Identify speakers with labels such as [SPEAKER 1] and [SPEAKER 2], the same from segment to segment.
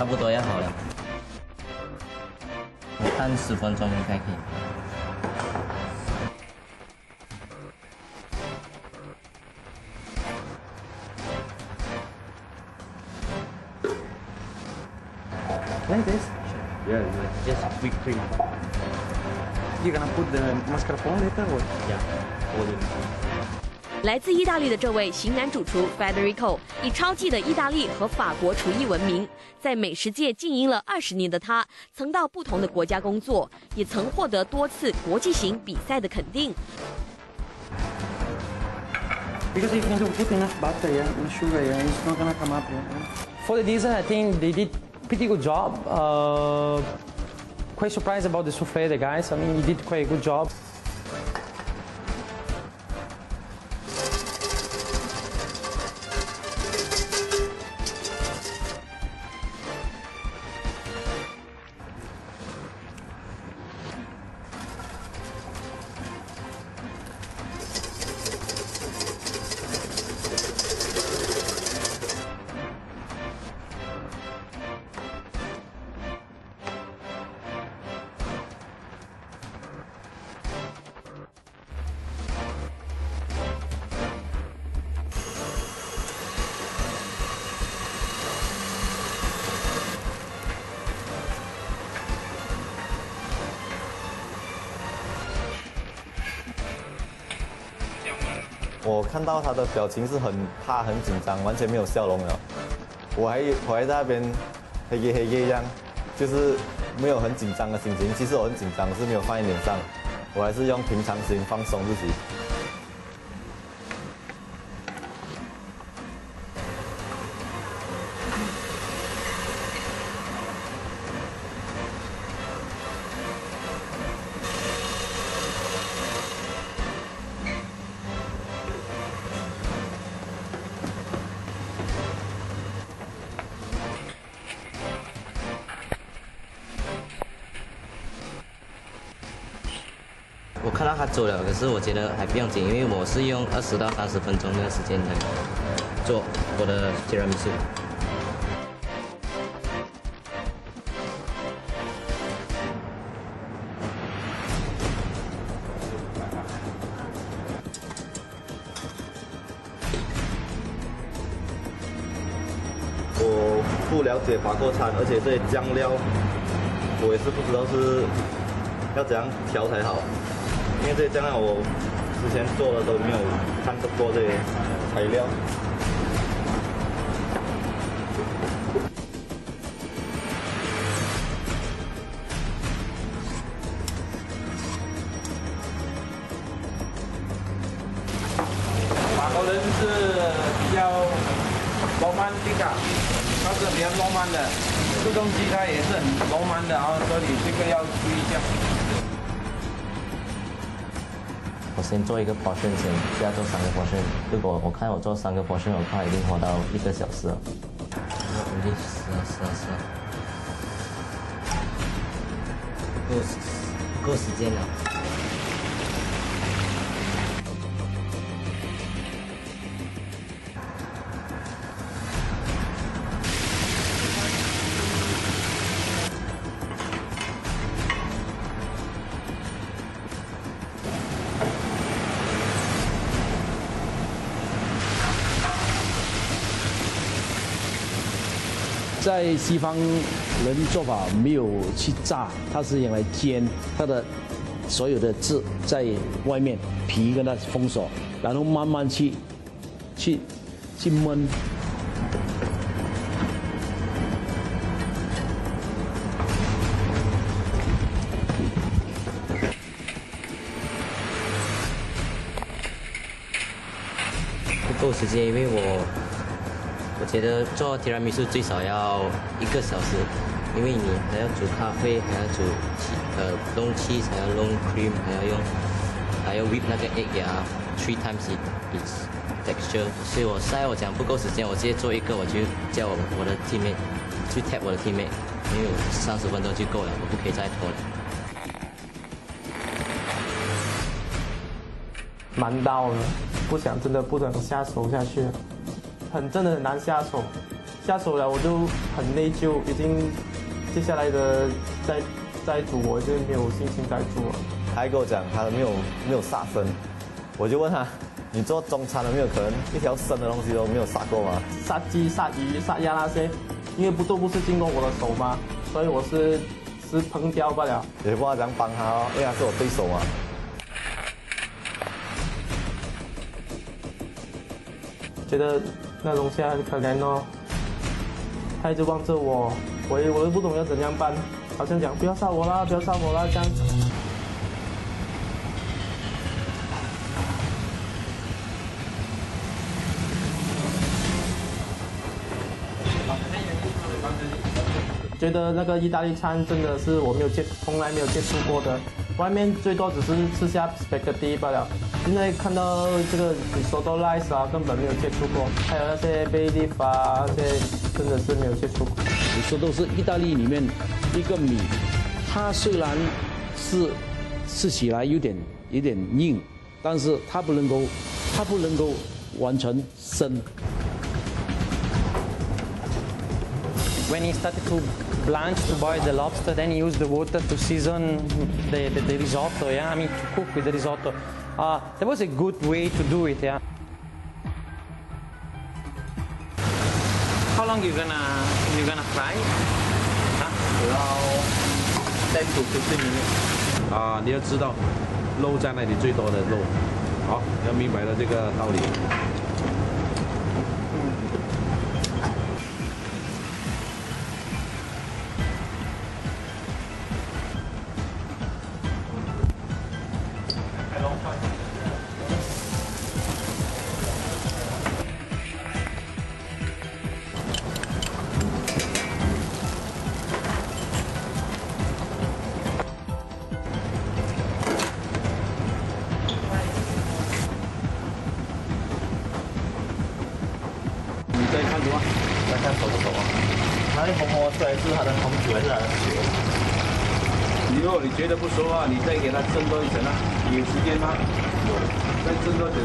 [SPEAKER 1] 差不多要好了。我看十分钟应该可以。
[SPEAKER 2] Like this?
[SPEAKER 1] Yeah, just whipped cream.
[SPEAKER 2] You're gonna put the mascarpone later or?
[SPEAKER 1] Yeah, hold it.
[SPEAKER 3] 来自意大利的这位型男主厨 Federico 以超技的意大利和法国厨艺闻名，在美食界经营了二十年的他，曾到不同的国家工作，也曾获得多次国际型比赛的肯定。
[SPEAKER 2] Because if you don't put enough butter, yeah, and sugar, yeah, it's not gonna come up. Yeah.
[SPEAKER 4] For the dessert, I think they did pretty good job. Uh, quite surprised about the souffle, the guys. I mean, he did quite a good job.
[SPEAKER 5] 我看到他的表情是很怕、很紧张，完全没有笑容了。我还我还在那边黑耶黑耶一样，就是没有很紧张的心情。其实我很紧张，是没有放在脸上，我还是用平常心放松自己。
[SPEAKER 1] 到他走了，可是我觉得还不用紧，因为我是用二十到三十分钟那个时间来做我的提拉米苏。
[SPEAKER 5] 我不了解法国餐，而且这些酱料我也是不知道是要怎样调才好，因为这些酱料我之前做的都没有看到过这些材料。
[SPEAKER 6] 法国人是比较 romantic 啊，他是比较浪漫的，这东西它也是很 roman 的啊，所以这个要注意一下。
[SPEAKER 1] 我先做一个 portion 先，不要做三个 portion。如果我看我做三个 portion 的话，一定花到一个小时了。五六十啊十啊十啊，够够时间了。
[SPEAKER 7] 在西方人做法没有去炸，它是用来煎，它的所有的汁在外面，皮跟它封锁，然后慢慢去去去焖。
[SPEAKER 1] 不够时间，因为我觉得做提拉米苏最少要一个小时，因为你还要煮咖啡，还要煮呃弄 cheese，还要弄 cream，还要用还要 whip 那个 egg 呀，three times its texture。所以我现在我讲不够时间，我直接做一个，我就叫我我的 teammate 去 tap 我的 teammate，因为三十分钟就够了，我不可以再拖了。
[SPEAKER 8] 蛮到了，不想真的不想下手下去了，很真的很难下手，下手了，我就很内疚，已经接下来的再再煮我就没有信心再煮了。
[SPEAKER 5] 他还跟我讲他没有没有杀生，我就问他，你做中餐的没有可能一条生的东西都没有杀过吗？
[SPEAKER 8] 杀鸡、杀鱼、杀鸭那些，因为不都不是经过我的手吗，所以我是是烹调罢了。
[SPEAKER 5] 也不知道怎样帮他哦，因为他是我对手嘛。
[SPEAKER 8] 觉得那龙虾很可怜哦，他一直望着我，我也我也不懂要怎样办，好像讲不要杀我啦，不要杀我啦这样。觉得那个意大利餐真的是我没有接，从来没有接触过的，外面最多只是吃下 spaghetti 罢了。现在看到这个 risotto rice 啊，根本没有接触过，还有那些 leaf 啊，这些真的是没有接触过。
[SPEAKER 7] 你说都是意大利里面一个米，它虽然是吃起来有点有点硬，但是它不能够，它不能够完全生。
[SPEAKER 4] When he started to blanch to boil the lobster, then he used the water to season the, the, the risotto. Yeah, I mean to cook with the risotto. Uh, that was a good way to do it. Yeah. How long you gonna you gonna fry? Huh?
[SPEAKER 6] 10 to 15 minutes。啊，你要知道，肉在那里最多的肉，好，要明白了这个道理。
[SPEAKER 5] 还是他的红酒还是它的血？
[SPEAKER 6] 如果你觉得不说话，你再给它蒸多一层啊，有时间吗？有，再蒸多一层，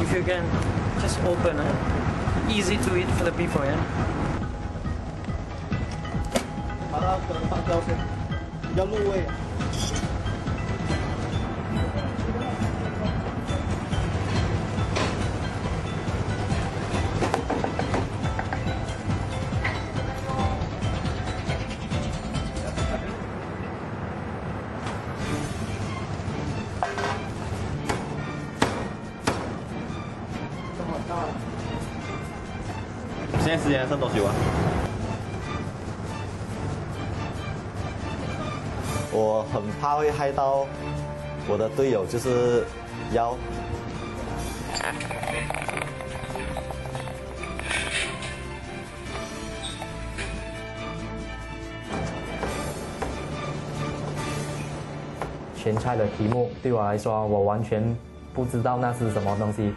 [SPEAKER 4] if you can just open it. Easy to eat for the people, yeah?
[SPEAKER 5] Around way. 时间还剩多久啊？我很怕会害到我的队友，就是腰。
[SPEAKER 9] 前菜的题目对我来说，我完全不知道那是什么东西。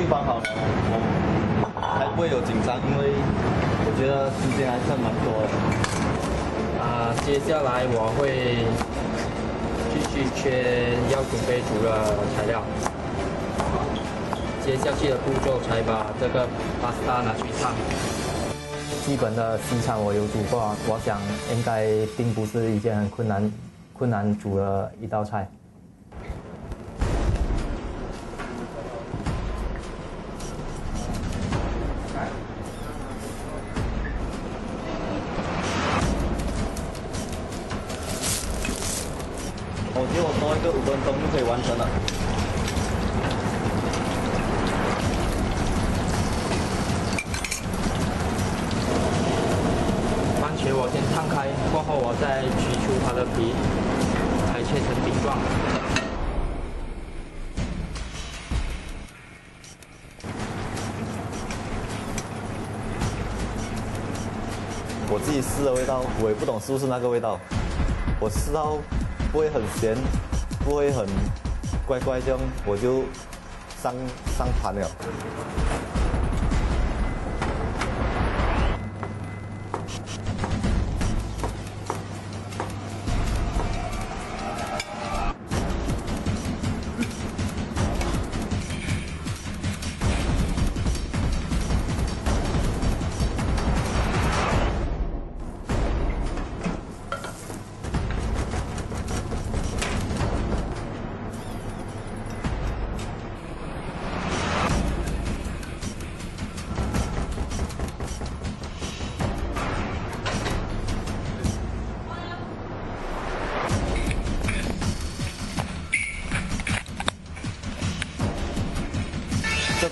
[SPEAKER 5] 看到对方好了，我还不会有紧张，因为我觉得时间还剩蛮多的。
[SPEAKER 9] 啊、接下来我会继续切要准备煮的材料。接下去的步骤才把这个 pasta 拿去烫。基本的西餐我有煮过，我想应该并不是一件很困难困难煮的一道菜。
[SPEAKER 5] 我觉得我多一个五分钟就可以完成了。
[SPEAKER 9] 番茄我先烫开，过后我再取出它的皮，裁切成饼状。
[SPEAKER 5] 我自己试的味道，我也不懂是不是那个味道。我试到不会很咸，不会很乖乖这样，我就上上盘了。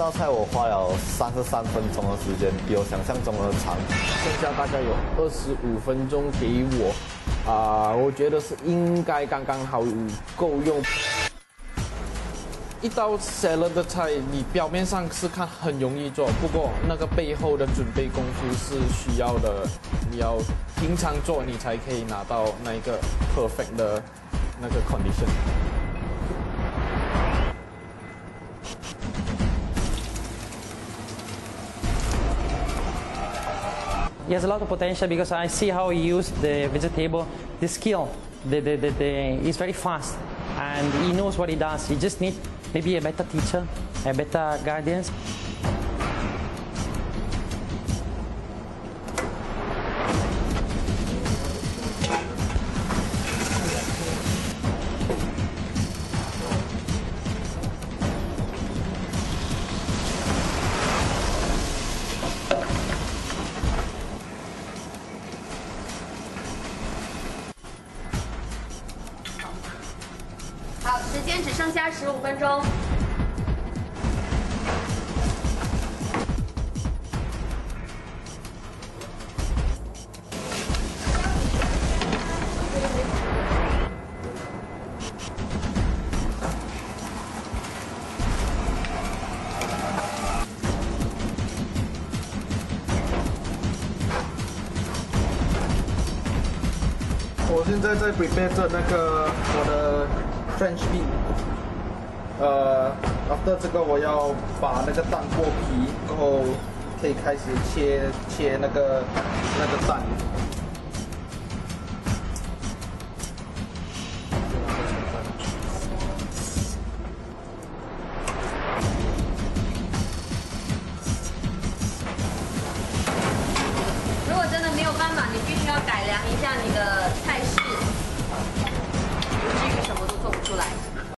[SPEAKER 5] 道菜我花了三十三分钟的时间，比我想象中的长。
[SPEAKER 10] 剩下大概有二十五分钟给我，啊、我觉得是应该刚刚好够用。一道 salad 的菜，你表面上是看很容易做，不过那个背后的准备功夫是需要的，你要平常做，你才可以拿到那一个 perfect 的那个 condition。
[SPEAKER 4] He has a lot of potential because I see how he used the vegetable, the skill. The, the, the, the, he's very fast and he knows what he does. He just needs maybe a better teacher, a better guardians.
[SPEAKER 3] “十五分钟。
[SPEAKER 11] 我现在在 prepare 着那个我的 French bean。呃，after 这个我要把那个蛋剥皮，然后可以开始切切那个那个蛋。